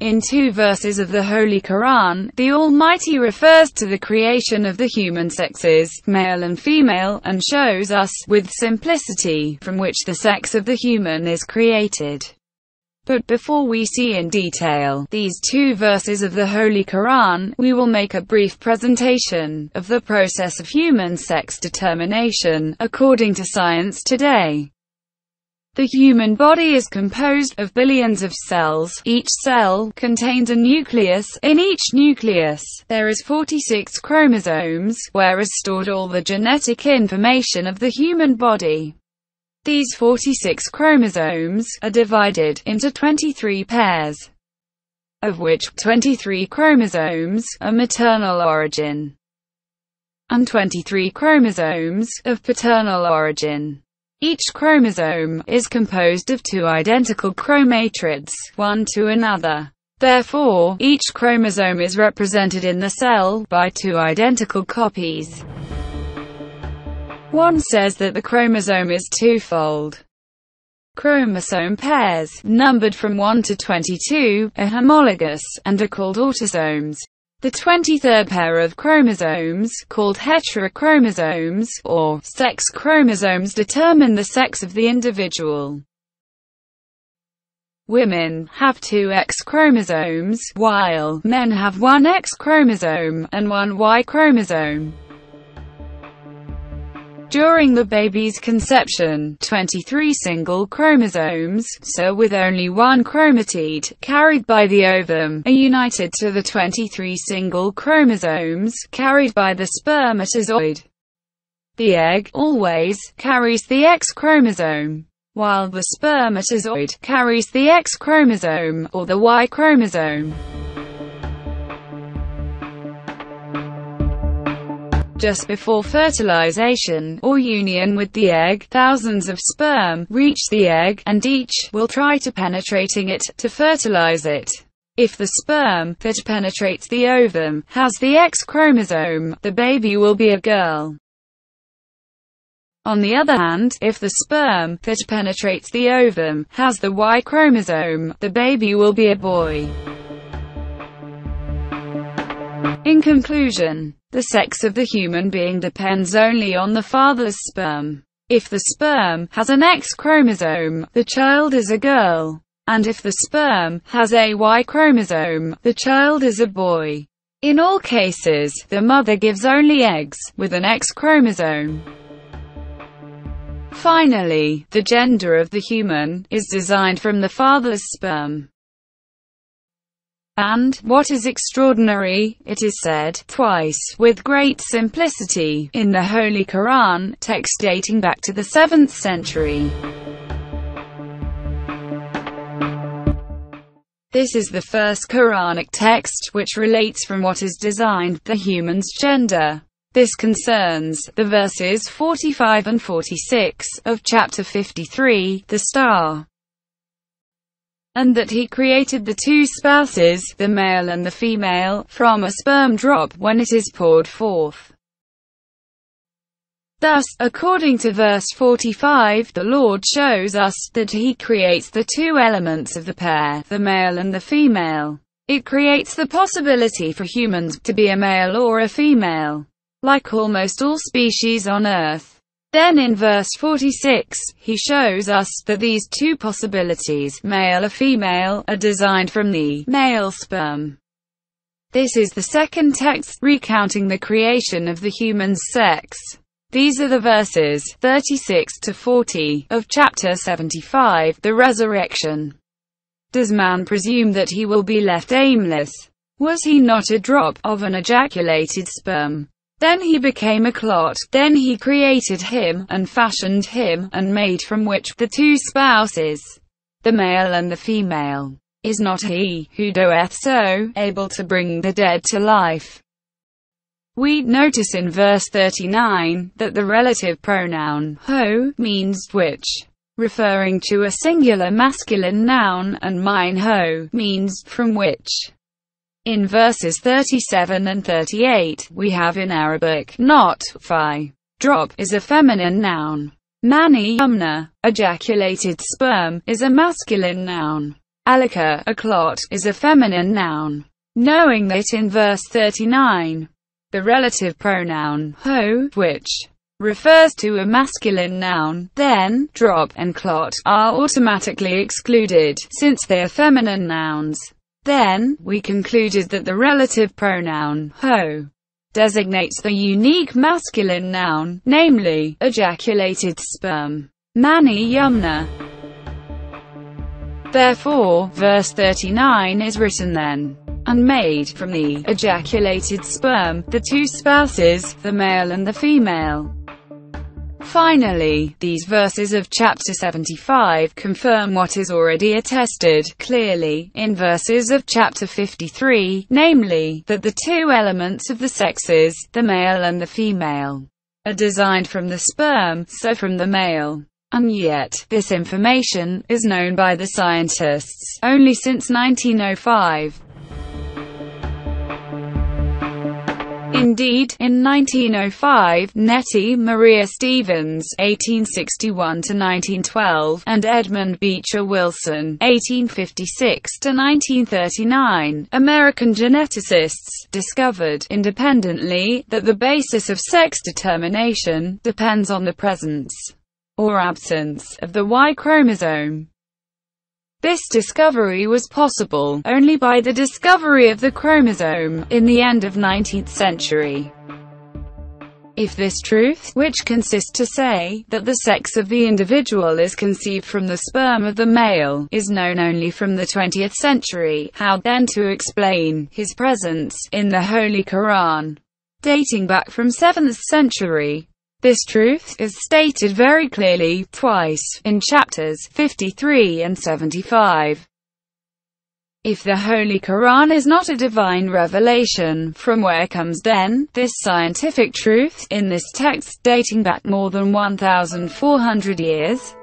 In two verses of the Holy Quran, the Almighty refers to the creation of the human sexes, male and female, and shows us, with simplicity, from which the sex of the human is created. But before we see in detail these two verses of the Holy Quran, we will make a brief presentation of the process of human sex determination, according to science today. The human body is composed of billions of cells. Each cell contains a nucleus. In each nucleus, there is 46 chromosomes, where is stored all the genetic information of the human body. These 46 chromosomes are divided into 23 pairs, of which 23 chromosomes are maternal origin and 23 chromosomes of paternal origin. Each chromosome is composed of two identical chromatids, one to another. Therefore, each chromosome is represented in the cell by two identical copies. One says that the chromosome is twofold. Chromosome pairs, numbered from 1 to 22, are homologous, and are called autosomes. The 23rd pair of chromosomes, called heterochromosomes, or sex chromosomes determine the sex of the individual. Women have two X chromosomes, while men have one X chromosome, and one Y chromosome. During the baby's conception, 23 single chromosomes, so with only one chromatid, carried by the ovum, are united to the 23 single chromosomes, carried by the spermatozoid. The egg, always, carries the X chromosome, while the spermatozoid carries the X chromosome, or the Y chromosome. Just before fertilization, or union with the egg, thousands of sperm reach the egg, and each will try to penetrating it, to fertilize it. If the sperm that penetrates the ovum has the X chromosome, the baby will be a girl. On the other hand, if the sperm that penetrates the ovum has the Y chromosome, the baby will be a boy. In conclusion, the sex of the human being depends only on the father's sperm. If the sperm has an X chromosome, the child is a girl. And if the sperm has a Y chromosome, the child is a boy. In all cases, the mother gives only eggs, with an X chromosome. Finally, the gender of the human, is designed from the father's sperm. And, what is extraordinary, it is said, twice, with great simplicity, in the Holy Quran, text dating back to the 7th century. This is the first Quranic text which relates from what is designed, the human's gender. This concerns, the verses 45 and 46, of chapter 53, the star and that he created the two spouses, the male and the female, from a sperm drop, when it is poured forth. Thus, according to verse 45, the Lord shows us that he creates the two elements of the pair, the male and the female. It creates the possibility for humans to be a male or a female. Like almost all species on Earth, then in verse 46, he shows us that these two possibilities, male or female, are designed from the male sperm. This is the second text, recounting the creation of the human sex. These are the verses 36 to 40 of chapter 75, the resurrection. Does man presume that he will be left aimless? Was he not a drop of an ejaculated sperm? Then he became a clot, then he created him, and fashioned him, and made from which, the two spouses, the male and the female. Is not he, who doeth so, able to bring the dead to life? We notice in verse 39, that the relative pronoun, ho, means which, referring to a singular masculine noun, and mine ho, means from which. In verses 37 and 38, we have in Arabic, not, fi. Drop, is a feminine noun. Mani, yumna, ejaculated sperm, is a masculine noun. Alika, a clot, is a feminine noun. Knowing that in verse 39, the relative pronoun, ho, which refers to a masculine noun, then, drop, and clot, are automatically excluded, since they are feminine nouns. Then, we concluded that the relative pronoun, ho, designates the unique masculine noun, namely, ejaculated sperm. Mani Yumna. Therefore, verse 39 is written then and made from the ejaculated sperm, the two spouses, the male and the female. Finally, these verses of chapter 75 confirm what is already attested, clearly, in verses of chapter 53, namely, that the two elements of the sexes, the male and the female, are designed from the sperm, so from the male. And yet, this information is known by the scientists only since 1905. Indeed, in 1905, Nettie Maria Stevens (1861–1912) and Edmund Beecher Wilson (1856–1939), American geneticists, discovered independently that the basis of sex determination depends on the presence or absence of the Y chromosome. This discovery was possible only by the discovery of the chromosome in the end of 19th century. If this truth, which consists to say, that the sex of the individual is conceived from the sperm of the male, is known only from the 20th century, how then to explain his presence in the Holy Quran, dating back from 7th century? This truth is stated very clearly, twice, in chapters 53 and 75. If the Holy Quran is not a divine revelation, from where comes then, this scientific truth, in this text dating back more than 1,400 years?